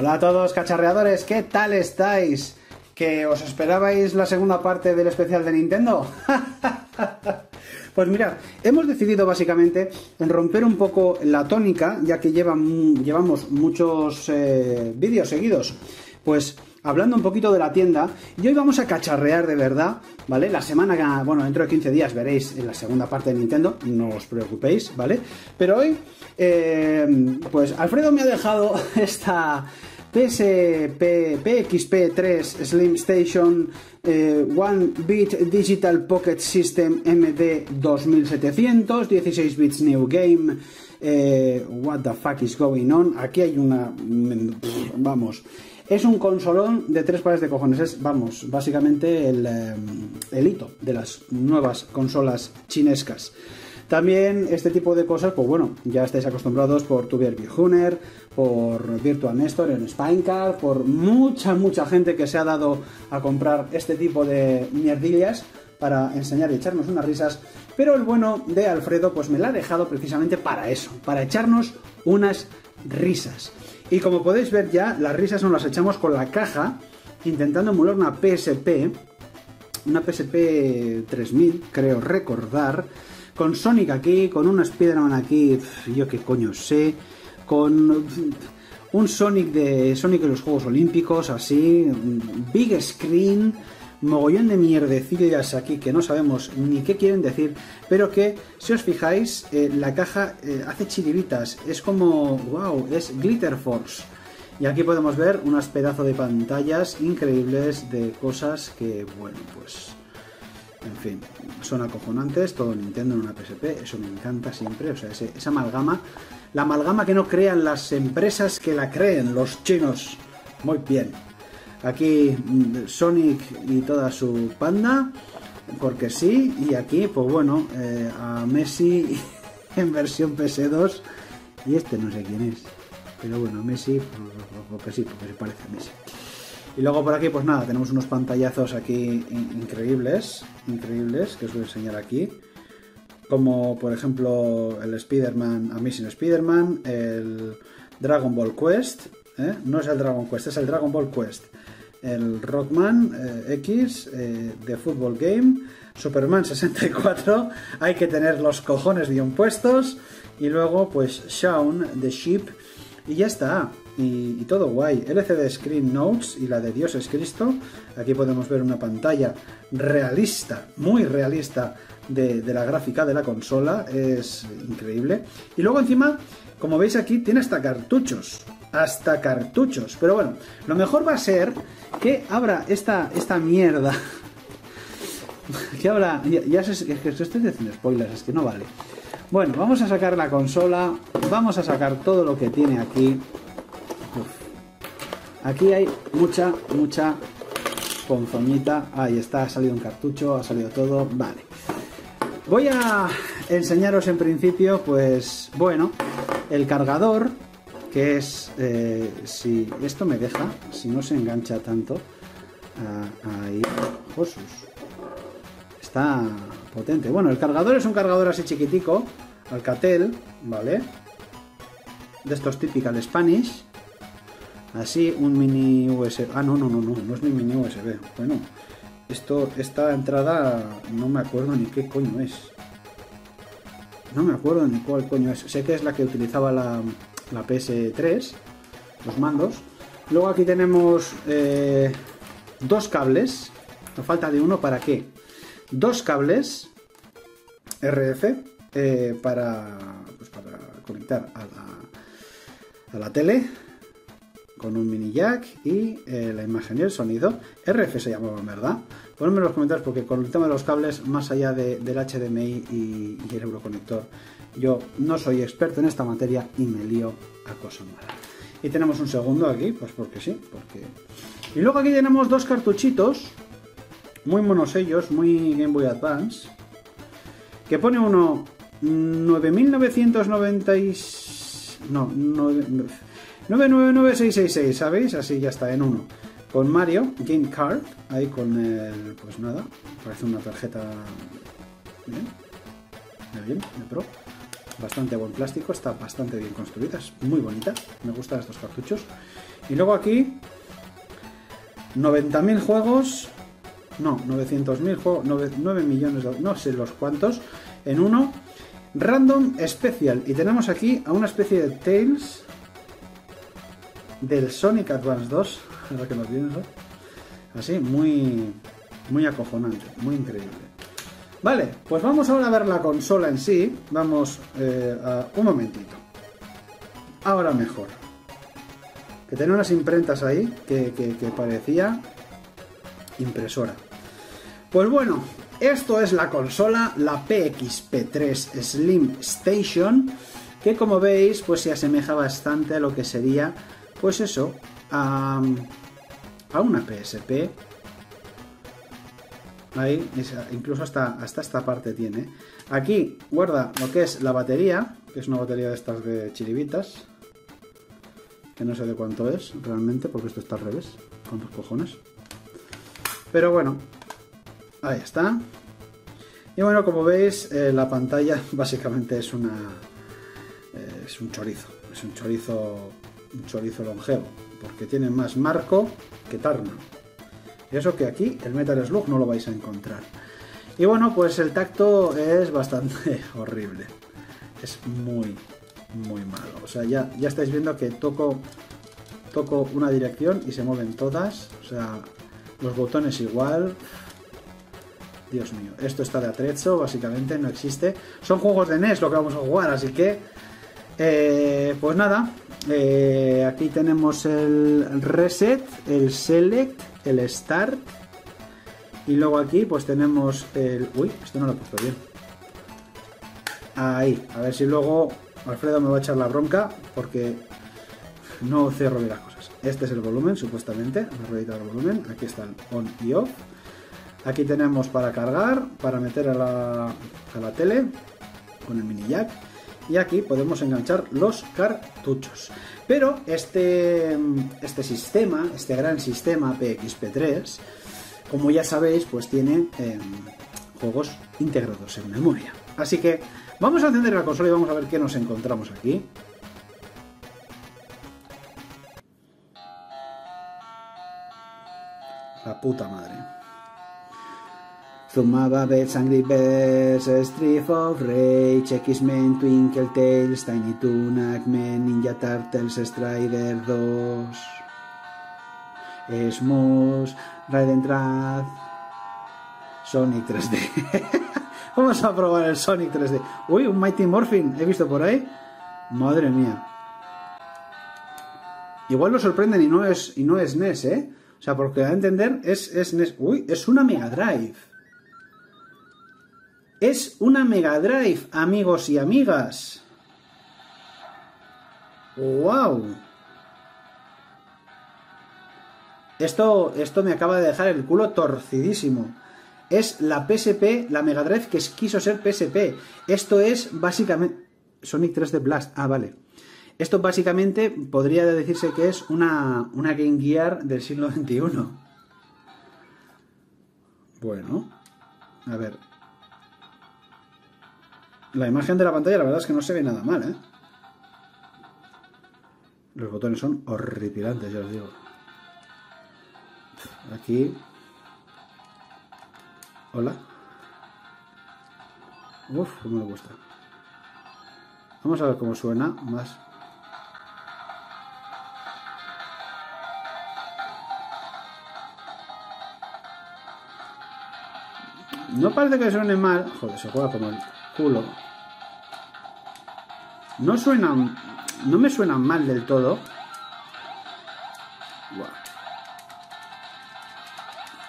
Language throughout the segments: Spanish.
Hola a todos cacharreadores, ¿qué tal estáis? ¿Que os esperabais la segunda parte del especial de Nintendo? pues mirad, hemos decidido básicamente romper un poco la tónica, ya que llevan, llevamos muchos eh, vídeos seguidos. Pues hablando un poquito de la tienda, y hoy vamos a cacharrear de verdad, ¿vale? La semana, que, bueno, dentro de 15 días veréis en la segunda parte de Nintendo, no os preocupéis, ¿vale? Pero hoy, eh, pues Alfredo me ha dejado esta PSP, PXP3 Slim Station eh, One Bit Digital Pocket System MD 2700, 16 bits New Game. Eh, what the fuck is going on? Aquí hay una. Vamos. Es un consolón de tres pares de cojones. Es, vamos, básicamente el, eh, el hito de las nuevas consolas chinescas. También este tipo de cosas, pues bueno, ya estáis acostumbrados por Tubier Huner, por Virtual Nestor en Spinecard, por mucha, mucha gente que se ha dado a comprar este tipo de mierdillas para enseñar y echarnos unas risas. Pero el bueno de Alfredo, pues me la ha dejado precisamente para eso, para echarnos unas risas. Y como podéis ver ya, las risas nos las echamos con la caja, intentando emular una PSP, una PSP 3000, creo recordar, con Sonic aquí, con un Spider-Man aquí, yo qué coño sé, con un Sonic de Sonic de los Juegos Olímpicos, así, big screen, mogollón de mierdecillas aquí que no sabemos ni qué quieren decir, pero que si os fijáis, eh, la caja eh, hace chiribitas, es como, wow, es Glitter Force. Y aquí podemos ver unas pedazos de pantallas increíbles de cosas que, bueno, pues en fin, son acojonantes, todo Nintendo en una PSP, eso me encanta siempre, o sea, esa amalgama, la amalgama que no crean las empresas que la creen, los chinos. Muy bien. Aquí mm, Sonic y toda su panda, porque sí, y aquí, pues bueno, eh, a Messi en versión PS2, y este no sé quién es, pero bueno, Messi, porque sí, porque se parece a Messi. Y luego por aquí, pues nada, tenemos unos pantallazos aquí increíbles, increíbles, que os voy a enseñar aquí. Como por ejemplo el Spider-Man, Amazing Spider-Man, el Dragon Ball Quest, ¿eh? no es el Dragon Quest, es el Dragon Ball Quest. El Rockman eh, X eh, de Football Game, Superman 64, hay que tener los cojones bien puestos. Y luego, pues Shaun the Sheep, y ya está y, todo guay. LCD Screen Notes y la de Dios es Cristo. Aquí podemos ver una pantalla realista, muy realista de, la gráfica de la consola. Es increíble. Y luego encima, como veis aquí, tiene hasta cartuchos. Hasta cartuchos. Pero bueno, lo mejor va a ser que abra esta, esta mierda. que abra... Ya, ya sé que estoy diciendo spoilers, es que no vale. Bueno, vamos a sacar la consola, vamos a sacar todo lo que tiene aquí. Aquí hay mucha, mucha ponzoñita. Ahí está, ha salido un cartucho, ha salido todo. Vale. Voy a enseñaros en principio, pues, bueno, el cargador, que es, eh, si esto me deja, si no se engancha tanto, ah, ahí, Josus. Está potente. Bueno, el cargador es un cargador así chiquitico, Alcatel, ¿vale? De estos típicos Spanish Así, un mini USB. Ah, no, no, no, no, no es mi mini USB. Bueno, esto, esta entrada no me acuerdo ni qué coño es. No me acuerdo ni cuál coño es. Sé que es la que utilizaba la, la PS3, los mandos. Luego aquí tenemos eh, dos cables. Nos falta de uno para qué. Dos cables RF eh, para, pues para conectar a la, a la tele con un mini jack y eh, la imagen y el sonido. RF se llamaba, ¿verdad? Ponedme en los comentarios porque con el tema de los cables, más allá del HDMI y, el Euroconector, yo no soy experto en esta materia y me lío a cosas malas. Y tenemos un segundo aquí, pues porque sí, porque... Y luego aquí tenemos dos cartuchitos, muy monos ellos, muy Game Boy Advance, que pone uno 9990 No, 9... 999666, ¿sabéis? Así ya está, en uno. Con Mario, Game Card, ahí con el, pues nada, parece una tarjeta bien, bien, de Pro. Bastante buen plástico, está bastante bien construida, es muy bonita, me gustan estos cartuchos. Y luego aquí 90.000 juegos, no, 900.000 juegos, 9, 9 millones, de, no sé los cuántos, en uno. Random Special. Y tenemos aquí a una especie de Tails del Sonic Advance 2. Ahora que nos pienso. Así, muy, muy acojonante, muy increíble. Vale, pues vamos ahora a ver la consola en sí. Vamos eh, a un momentito. Ahora mejor. Que tenía unas imprentas ahí que, que parecía impresora. Pues bueno, esto es la consola, la PXP3 Slim Station, que como veis, pues se asemeja bastante a lo que sería, pues eso, a, una PSP. Ahí, incluso hasta, hasta esta parte tiene. Aquí guarda lo que es la batería, que es una batería de estas de chiribitas. Que no sé de cuánto es realmente, porque esto está al revés. Con los cojones. Pero bueno, ahí está. Y bueno, como veis, eh, la pantalla básicamente es una. Eh, es un chorizo. Es un chorizo. Un chorizo longevo. Porque tiene más marco que tarno. Y eso que aquí el Metal Slug no lo vais a encontrar. Y bueno, pues el tacto es bastante horrible. Es muy, muy malo. O sea, ya, ya estáis viendo que toco, toco una dirección y se mueven todas. O sea, los botones igual. Dios mío, esto está de atrecho, básicamente, no existe. Son juegos de NES lo que vamos a jugar, así que... Eh, pues nada, eh, aquí tenemos el reset, el select, el start. Y luego aquí pues tenemos el... Uy, esto no lo he puesto bien. Ahí, a ver si luego Alfredo me va a echar la bronca porque no cierro bien las cosas. Este es el volumen, supuestamente. La ruedita volumen. Aquí está el on y off. Aquí tenemos para cargar, para meter a la, a la tele con el mini jack. Y aquí podemos enganchar los cartuchos. Pero este, este sistema, este gran sistema PXP3, como ya sabéis, pues tiene eh, juegos integrados en memoria. Así que vamos a encender la consola y vamos a ver qué nos encontramos aquí. La puta madre. Zumaba Bets, Angry Birds, Street of Rage, X-Men, Twinkle Tales, Tiny Toon, Eggman, Ninja Turtles, Strider 2, Smosh, Raiden Trath, Sonic 3D. Vamos a probar el Sonic 3D. Uy, un Mighty Morphin, he visto por ahí. Madre mía. Igual lo sorprenden y no es, y no es NES, ¿eh? O sea, porque a entender es, es NES. Uy, es una Mega Drive. Es una Mega Drive, amigos y amigas. ¡Wow! Esto, esto me acaba de dejar el culo torcidísimo. Es la PSP, la Mega Drive que quiso ser PSP. Esto es básicamente... Sonic 3D Blast. Ah, vale. Esto básicamente podría decirse que es una, una Game Gear del siglo XXI. Bueno, a ver, la imagen de la pantalla la verdad es que no se ve nada mal, ¿eh? Los botones son horripilantes, ya os digo. Aquí... Hola. Uf, cómo me gusta. Vamos a ver cómo suena más. No parece que suene mal. Joder, se juega como el No suenan. No me suenan mal del todo.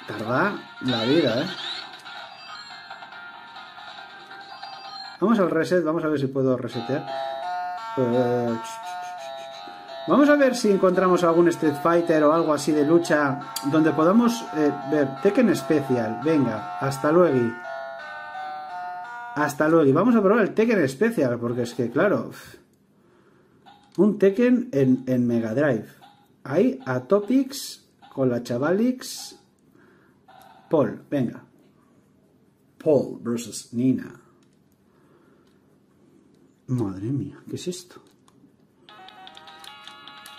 Tarda la vida, ¿eh? Vamos al reset, vamos a ver si puedo resetear. Eh, vamos a ver si encontramos algún Street Fighter o algo así de lucha donde podamos eh, ver Tekken Special. Venga, hasta luego. Hasta luego. Y vamos a probar el Tekken Special, porque es que, claro. Un Tekken en, en Mega Drive. Ahí, a con la Chavalix. Paul, venga. Paul versus Nina. Madre mía, ¿qué es esto?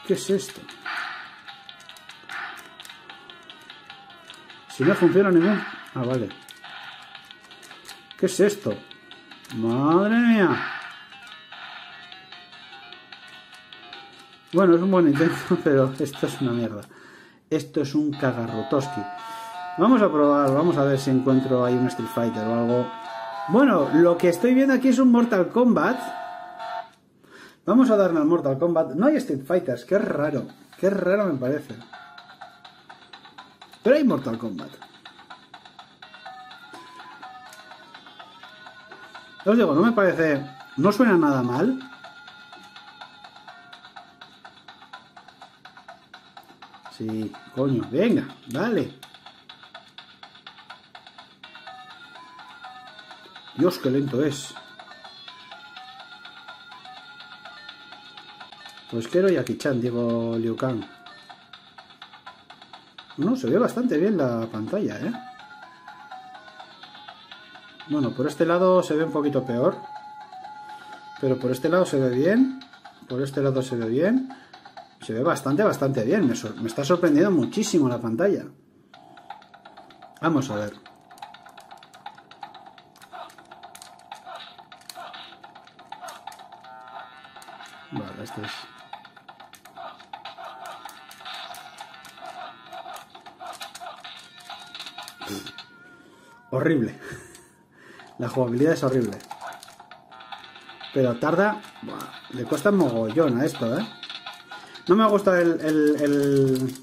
¿Qué es esto? Si no funciona ningún... Ah, vale. ¿Qué es esto? Madre mía. Bueno, es un buen intento, pero esto es una mierda. Esto es un cagarrotoski. Vamos a probar, vamos a ver si encuentro ahí un Street Fighter o algo. Bueno, lo que estoy viendo aquí es un Mortal Kombat. Vamos a darle al Mortal Kombat. No hay Street Fighters, qué raro. Qué raro me parece. Pero hay Mortal Kombat. Os digo, no me parece... No suena nada mal. Sí, coño, venga, dale. Dios, qué lento es. Pues quiero Yaki-chan, digo Liu Kang. No, se ve bastante bien la pantalla, ¿eh? Bueno, por este lado se ve un poquito peor. Pero por este lado se ve bien. Por este lado se ve bien. Se ve bastante, bastante bien. Me, me está sorprendiendo muchísimo la pantalla. Vamos a ver. Jugabilidad es horrible. Pero tarda... le cuesta mogollón a esto, ¿eh? No me gusta el... el,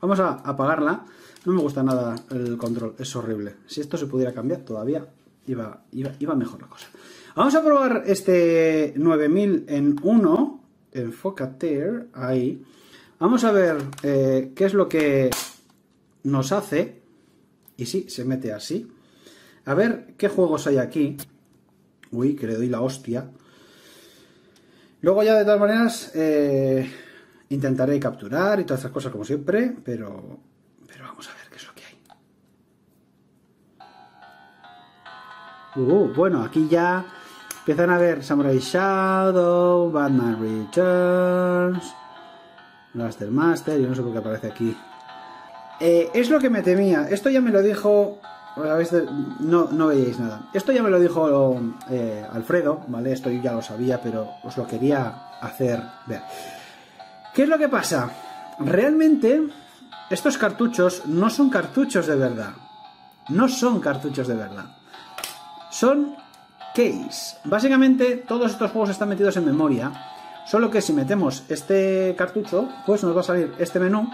Vamos a apagarla. No me gusta nada el control. Es horrible. Si esto se pudiera cambiar todavía iba, iba, iba mejor la cosa. Vamos a probar este 9000 en 1. Enfócate ahí. Vamos a ver eh, qué es lo que nos hace. Y sí, se mete así. A ver qué juegos hay aquí. Uy, que le doy la hostia. Luego ya de todas maneras eh, intentaré capturar y todas estas cosas como siempre, pero, pero vamos a ver qué es lo que hay. Uh, bueno, aquí ya empiezan a ver Samurai Shadow, Batman Returns, Master Master, yo no sé por qué aparece aquí. Eh, es lo que me temía. Esto ya me lo dijo no, no veíais nada. Esto ya me lo dijo eh, Alfredo, ¿vale? Esto yo ya lo sabía, pero os lo quería hacer ver. ¿Qué es lo que pasa? Realmente, estos cartuchos no son cartuchos de verdad. No son cartuchos de verdad. Son case. Básicamente, todos estos juegos están metidos en memoria. Solo que si metemos este cartucho, pues nos va a salir este menú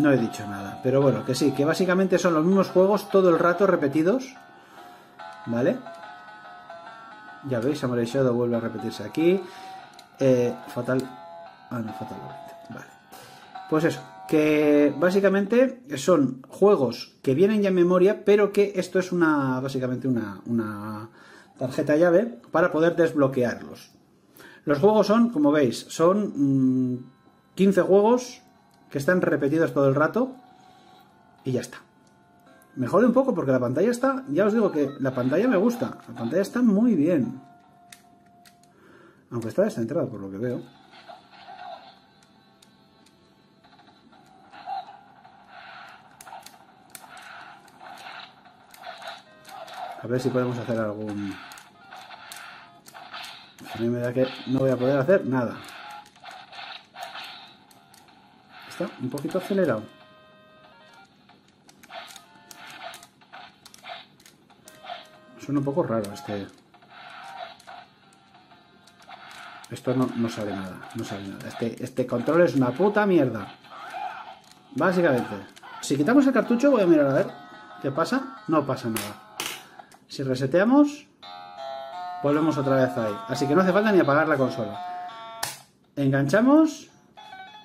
no he dicho nada, pero bueno, que sí, que básicamente son los mismos juegos todo el rato repetidos. ¿Vale? Ya veis, Samurai Shadow vuelve a repetirse aquí. Eh, fatal. Ah, no, Fatal Vale. Pues eso, que básicamente son juegos que vienen ya en memoria, pero que esto es una básicamente una, una tarjeta llave para poder desbloquearlos. Los juegos son, como veis, son 15 mm, juegos que están repetidos todo el rato y ya está. Me jode un poco porque la pantalla está, ya os digo que la pantalla me gusta, la pantalla está muy bien. Aunque está descentrada por lo que veo. A ver si podemos hacer algún... A mí me da que no voy a poder hacer nada. Un poquito acelerado. Suena un poco raro este... Esto no, no sale nada, no nada. Este, este control es una puta mierda. Básicamente. Si quitamos el cartucho, voy a mirar a ver qué pasa. No pasa nada. Si reseteamos, volvemos otra vez ahí. Así que no hace falta ni apagar la consola. Enganchamos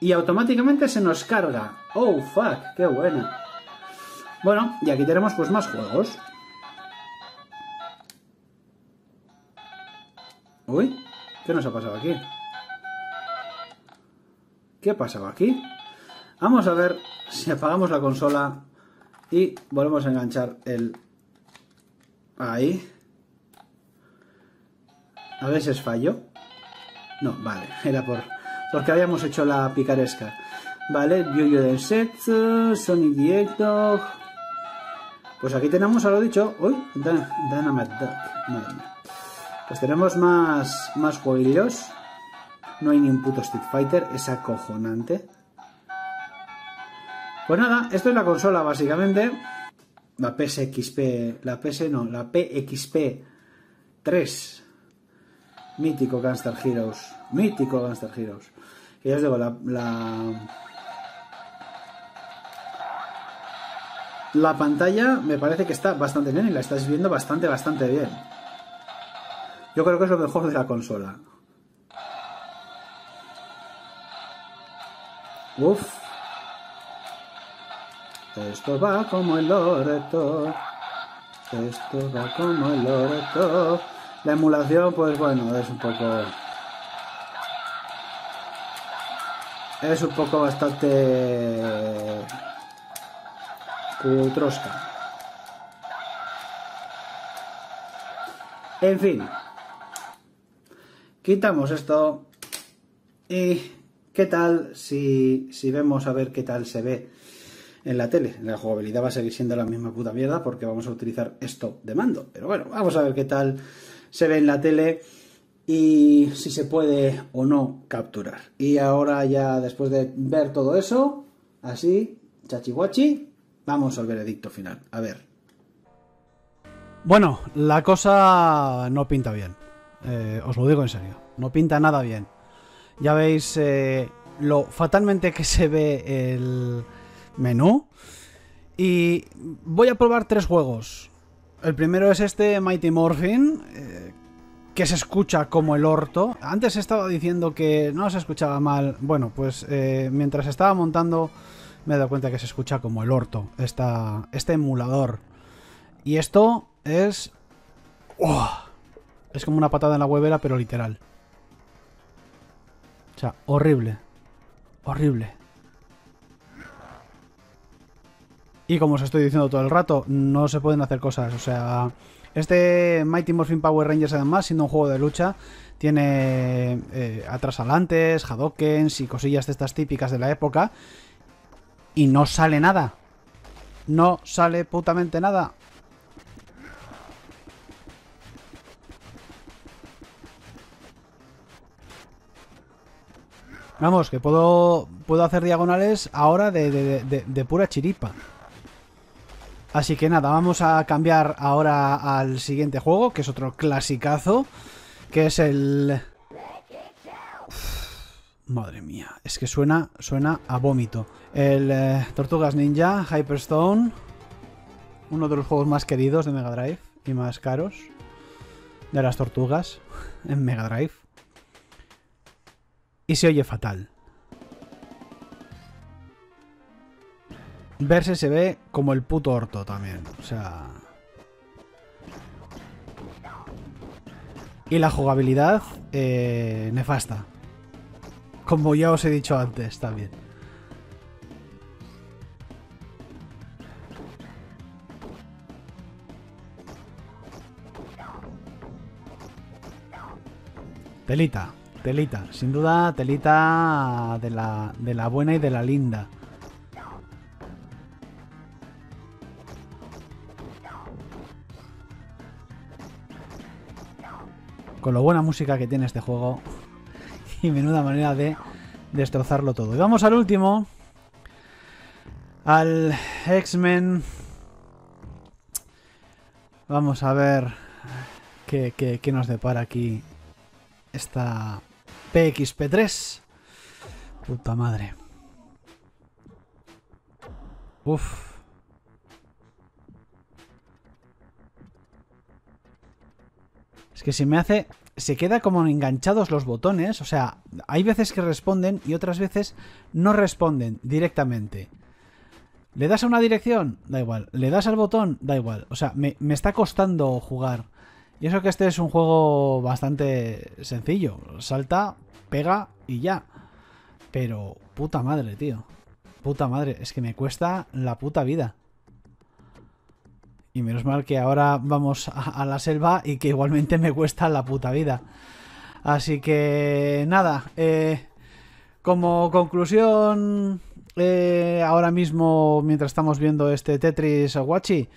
y automáticamente se nos carga. ¡Oh, fuck! ¡Qué buena! Bueno, y aquí tenemos pues más juegos. Uy, ¿qué nos ha pasado aquí? ¿Qué ha pasado aquí? Vamos a ver si apagamos la consola y volvemos a enganchar el... Ahí. A veces fallo. No, vale, era por porque habíamos hecho la picaresca. Vale, Yoyo del Setsu, Sonic the Hedgehog. Pues aquí tenemos a lo dicho. Uy, Dan- Dynamite Duck. Madre mía. Pues tenemos más, más jueguillos. No hay ni un puto Street Fighter, es acojonante. Pues nada, esto es la consola básicamente. La PSXP, la PS no, la PXP 3. Mítico Gunstar Heroes. Mítico Gunstar Heroes. Y ya os digo, la, la, la pantalla me parece que está bastante bien y la estáis viendo bastante, bastante bien. Yo creo que es lo mejor de la consola. Uf. Esto va como el Loreto. Esto va como el Loreto. La emulación, pues bueno, es un poco. Es un poco bastante. Cutrosca. En fin. Quitamos esto. Y. ¿Qué tal si, si vemos a ver qué tal se ve en la tele? La jugabilidad va a seguir siendo la misma puta mierda porque vamos a utilizar esto de mando. Pero bueno, vamos a ver qué tal se ve en la tele y si se puede o no capturar. Y ahora ya después de ver todo eso, así, chachihuachi, vamos al veredicto final. A ver. Bueno, la cosa no pinta bien. Eh, os lo digo en serio. No pinta nada bien. Ya veis eh, lo fatalmente que se ve el menú. Y voy a probar tres juegos. El primero es este Mighty Morphin, eh, que se escucha como el orto. Antes estaba diciendo que no se escuchaba mal. Bueno, pues eh, mientras estaba montando me he dado cuenta que se escucha como el orto, esta, este emulador. Y esto es... ¡Uah! Es como una patada en la huevera, pero literal. O sea, horrible. Horrible. Y como os estoy diciendo todo el rato, no se pueden hacer cosas. O sea, este Mighty Morphin Power Rangers además, siendo un juego de lucha, tiene eh, atrasalantes, hadokens y cosillas de estas típicas de la época. Y no sale nada. No sale putamente nada. Vamos, que puedo, puedo hacer diagonales ahora de, de- de- de pura chiripa. Así que nada, vamos a cambiar ahora al siguiente juego, que es otro clasicazo, que es el... Madre mía, es que suena, suena a vómito. El eh, Tortugas Ninja Hyperstone, uno de los juegos más queridos de Mega Drive y más caros de las tortugas en Mega Drive. Y se oye fatal. Verse se ve como el puto orto también. O sea. Y la jugabilidad, eh, nefasta. Como ya os he dicho antes, también. Telita, telita. Sin duda, telita de la, de la buena y de la linda. Con lo buena música que tiene este juego y menuda manera de destrozarlo todo. Y vamos al último, al X-Men. Vamos a ver qué, qué- qué nos depara aquí esta PXP3. Puta madre. Uf. Que se me hace. Se queda como enganchados los botones. O sea, hay veces que responden y otras veces no responden directamente. ¿Le das a una dirección? Da igual. ¿Le das al botón? Da igual. O sea, me, me está costando jugar. Y eso que este es un juego bastante sencillo. Salta, pega y ya. Pero, puta madre, tío. Puta madre. Es que me cuesta la puta vida. Y menos mal que ahora vamos a, la selva y que igualmente me cuesta la puta vida. Así que nada, eh, como conclusión eh, ahora mismo mientras estamos viendo este Tetris Watchy,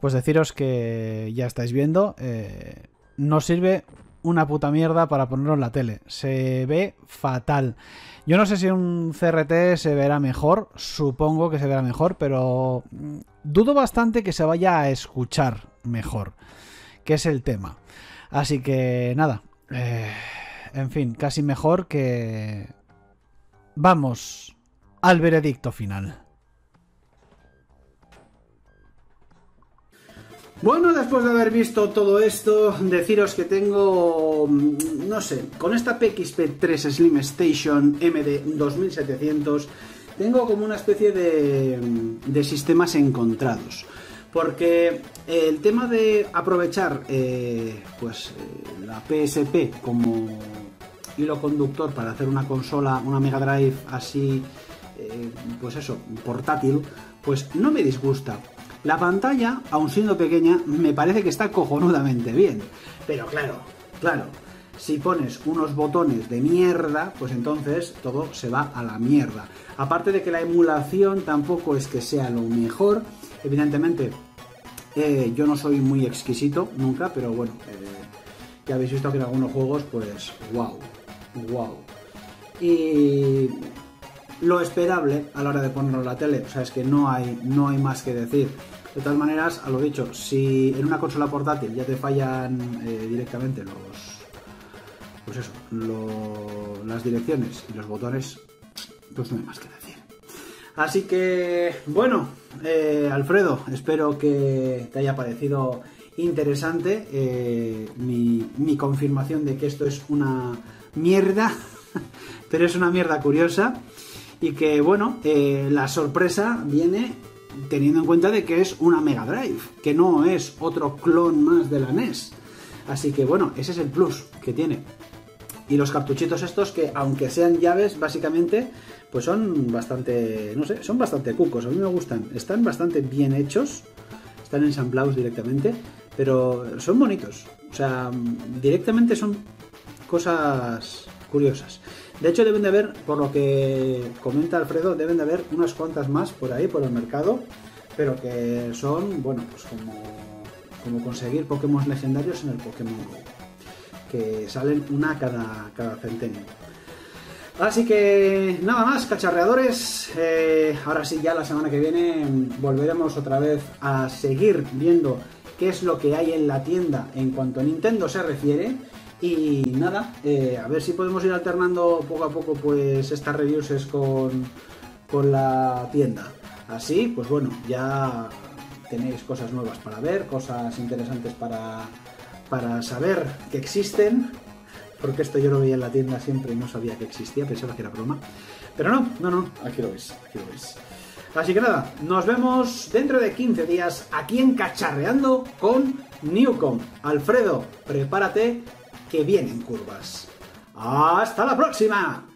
pues deciros que ya estáis viendo, eh, no sirve una puta mierda para ponerlo en la tele. Se ve fatal. Yo no sé si un CRT se verá mejor, supongo que se verá mejor, pero mm, dudo bastante que se vaya a escuchar mejor, que es el tema. Así que nada, eh, en fin, casi mejor que... Vamos al veredicto final. Bueno, después de haber visto todo esto, deciros que tengo, mm, no sé, con esta PXP3 Slim Station MD 2700, tengo como una especie de, mm, de sistemas encontrados. Porque el tema de aprovechar eh, pues, eh, la PSP como hilo conductor para hacer una consola, una Mega Drive así, eh, pues eso, portátil, pues no me disgusta. La pantalla, aun siendo pequeña, me parece que está cojonudamente bien. Pero claro, claro, si pones unos botones de mierda, pues entonces todo se va a la mierda. Aparte de que la emulación tampoco es que sea lo mejor, evidentemente eh, yo no soy muy exquisito nunca, pero bueno, eh, ya habéis visto que en algunos juegos, pues wow, wow. Y lo esperable a la hora de ponerlo en la tele, o sea, es que no hay, no hay más que decir. De todas maneras, a lo dicho, si en una consola portátil ya te fallan eh, directamente los, pues eso, las direcciones y los botones, pues no hay más que decir. Así que, bueno, eh, Alfredo, espero que te haya parecido interesante eh, mi, mi confirmación de que esto es una mierda, pero es una mierda curiosa y que, bueno, la sorpresa viene teniendo en cuenta de que es una Mega Drive, que no es otro clon más de la NES. Así que bueno, ese es el plus que tiene. Y los cartuchitos estos que aunque sean llaves, básicamente, pues son bastante, no sé, son bastante cucos, a mí me gustan. Están bastante bien hechos, están ensamblados directamente, pero son bonitos. O sea, directamente son cosas curiosas. De hecho, deben de haber, por lo que comenta Alfredo, deben de haber unas cuantas más por ahí, por el mercado, pero que son, bueno, pues como, conseguir Pokémon legendarios en el Pokémon Go, que salen una cada, cada centenio. Así que nada más, cacharreadores. Eh, ahora sí, ya la semana que viene volveremos otra vez a seguir viendo qué es lo que hay en la tienda en cuanto a Nintendo se refiere. Y nada, eh, a ver si podemos ir alternando poco a poco pues estas reviews con, con la tienda. Así, pues bueno, ya tenéis cosas nuevas para ver, cosas interesantes para, para saber que existen. Porque esto yo lo veía en la tienda siempre y no sabía que existía, pensaba que era broma. Pero no, no, no, aquí lo veis, aquí lo veis. Así que nada, nos vemos dentro de 15 días aquí en Cacharreando con Newcom. Alfredo, prepárate que vienen curvas. ¡Hasta la próxima!